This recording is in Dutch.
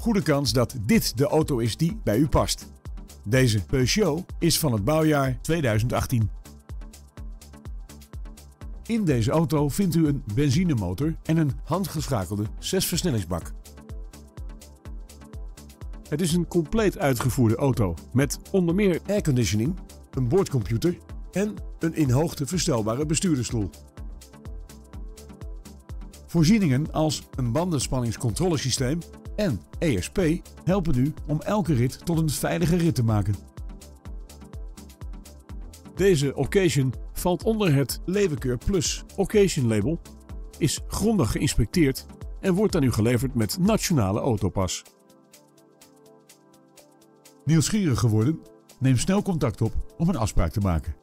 goede kans dat dit de auto is die bij u past. Deze Peugeot is van het bouwjaar 2018. In deze auto vindt u een benzinemotor en een handgeschakelde 6-versnellingsbak. Het is een compleet uitgevoerde auto met onder meer airconditioning, een boordcomputer en een in hoogte verstelbare bestuurdersstoel. Voorzieningen als een bandenspanningscontrolesysteem en ESP helpen u om elke rit tot een veilige rit te maken. Deze occasion valt onder het Levenkeur Plus Occasion label, is grondig geïnspecteerd en wordt aan u geleverd met nationale autopas. Nieuwsgierig geworden? Neem snel contact op om een afspraak te maken.